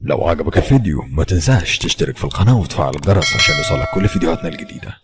لو عجبك الفيديو ما تنساش تشترك في القناة وتفعل الجرس عشان يوصلك كل فيديوهاتنا الجديدة.